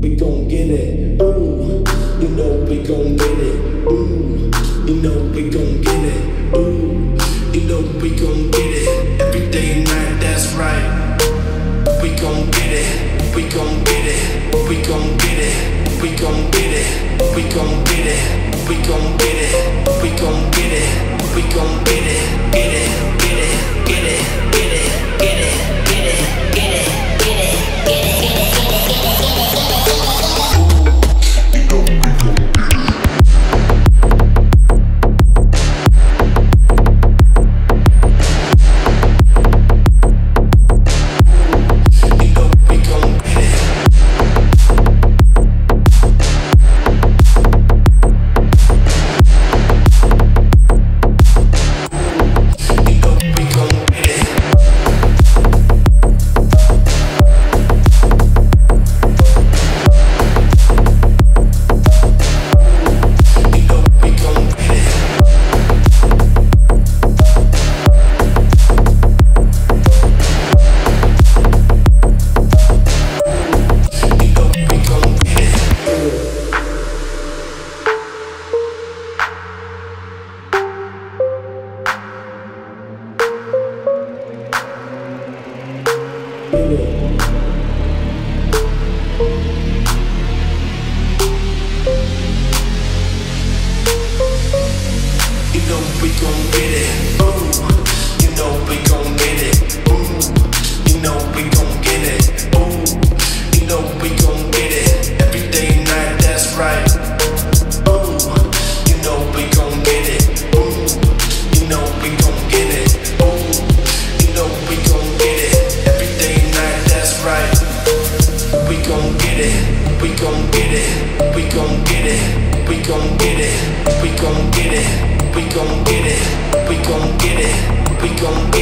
we gon' get it. Boom, you know we gon' get it. Boom, you know we gon' we gon' get it. we gon' get it, we gon' get it, we gon' get it, we gon' get it, we gon' get it, we gon' get it, we gon' get it.